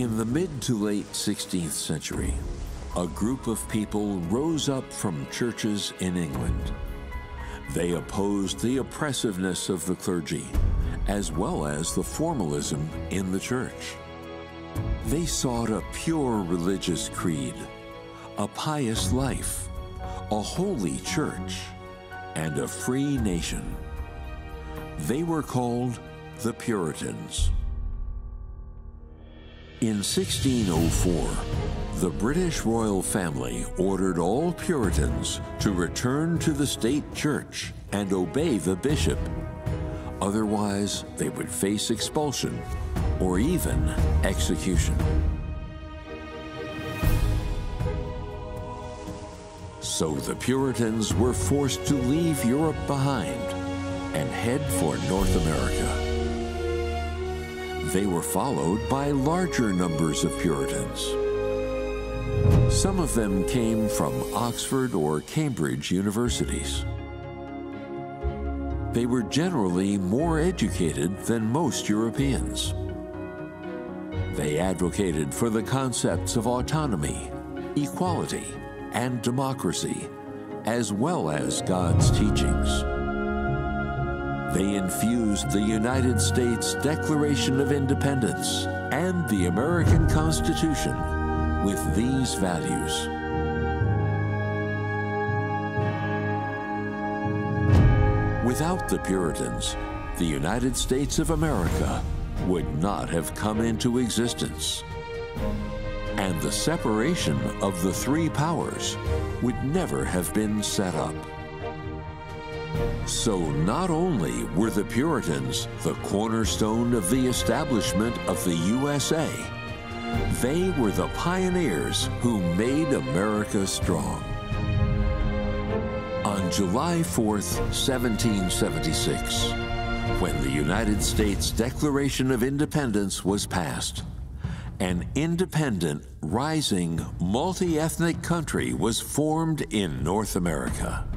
In the mid to late 16th century, a group of people rose up from churches in England. They opposed the oppressiveness of the clergy, as well as the formalism in the church. They sought a pure religious creed, a pious life, a holy church, and a free nation. They were called the Puritans. In 1604, the British royal family ordered all Puritans to return to the state church and obey the bishop. Otherwise, they would face expulsion or even execution. So the Puritans were forced to leave Europe behind and head for North America. They were followed by larger numbers of Puritans. Some of them came from Oxford or Cambridge universities. They were generally more educated than most Europeans. They advocated for the concepts of autonomy, equality, and democracy, as well as God's teachings. They infused the United States Declaration of Independence and the American Constitution with these values. Without the Puritans, the United States of America would not have come into existence. And the separation of the three powers would never have been set up. So not only were the Puritans the cornerstone of the establishment of the USA, they were the pioneers who made America strong. On July 4th, 1776, when the United States Declaration of Independence was passed, an independent, rising, multi-ethnic country was formed in North America.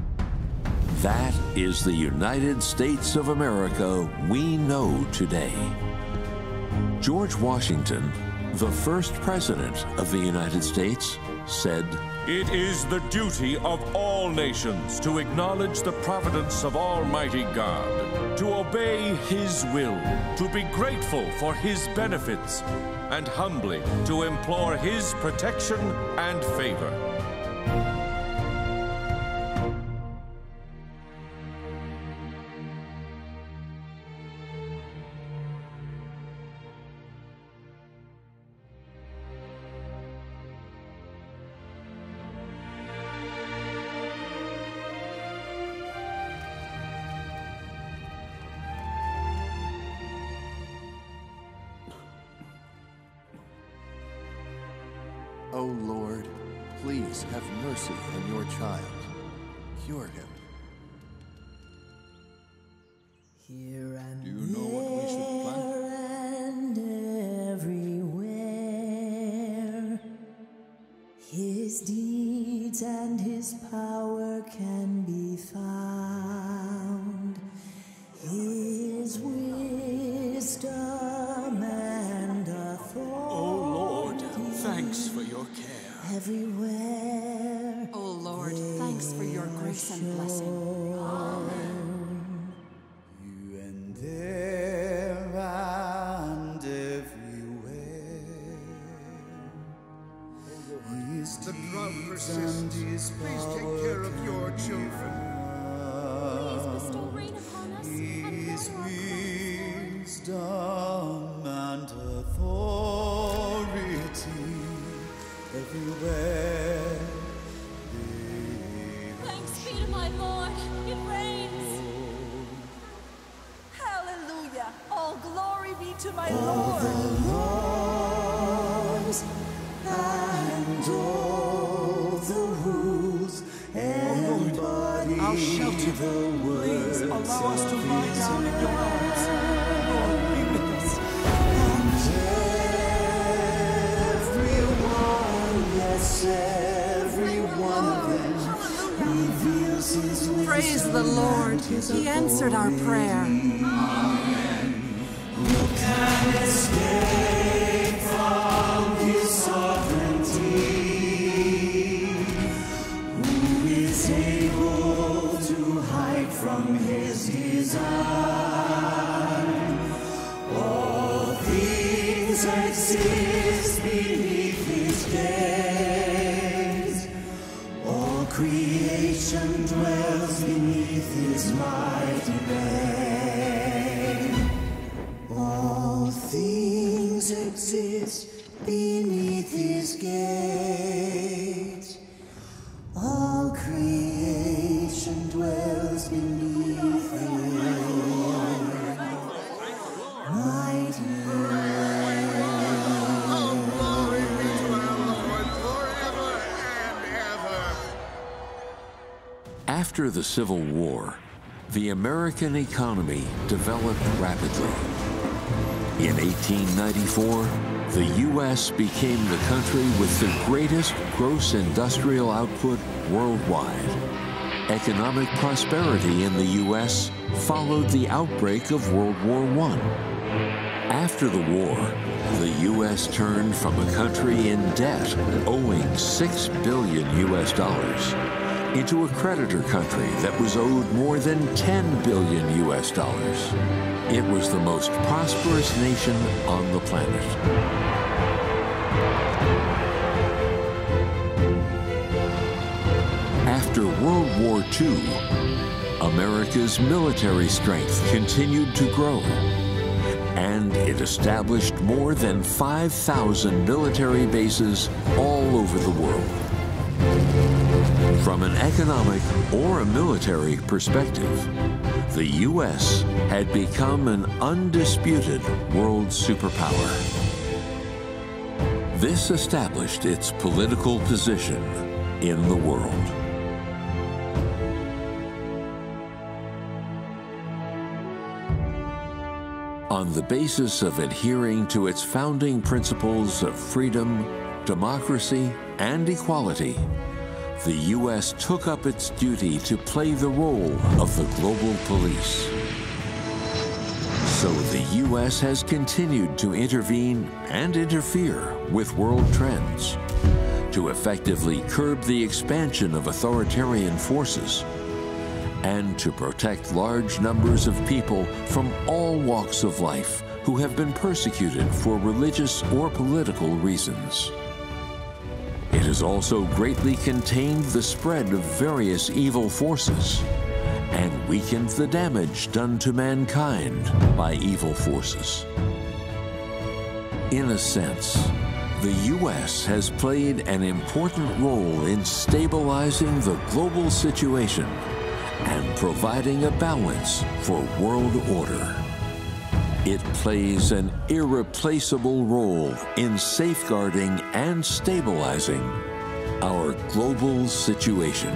That is the United States of America we know today. George Washington, the first president of the United States, said, It is the duty of all nations to acknowledge the providence of Almighty God, to obey His will, to be grateful for His benefits, and humbly to implore His protection and favor. O oh Lord, please have mercy on your child. Cure him. Here and Do you know what we should plant? there and everywhere. His deeds and his power can be found. His wisdom Everywhere. O Oh, Lord, thanks for your grace and blessing. You be to my Lord. laws and all the rules embody I'll shelter the Please allow us to lie down in your arms. Lord, be with us. everyone yes every one of them reveals his Praise the Lord. He answered our prayer. escape gaze. All creation dwells beneath his mighty reign. After the Civil War, the American economy developed rapidly. In 1894, the U.S. became the country with the greatest gross industrial output worldwide. Economic prosperity in the U.S. followed the outbreak of World War I. After the war, the U.S. turned from a country in debt, owing 6 billion U.S. dollars, into a creditor country that was owed more than 10 billion U.S. dollars. It was the most prosperous nation on the planet. After World War II, America's military strength continued to grow, and it established more than 5,000 military bases all over the world. From an economic or a military perspective, the U.S. had become an undisputed world superpower. This established its political position in the world. On the basis of adhering to its founding principles of freedom, democracy, and equality, the U.S. took up its duty to play the role of the global police. So the U.S. has continued to intervene and interfere with world trends to effectively curb the expansion of authoritarian forces and to protect large numbers of people from all walks of life who have been persecuted for religious or political reasons. Has also greatly contained the spread of various evil forces and weakened the damage done to mankind by evil forces. In a sense, the U.S. has played an important role in stabilizing the global situation and providing a balance for world order. It plays an irreplaceable role in safeguarding and stabilizing our global situation.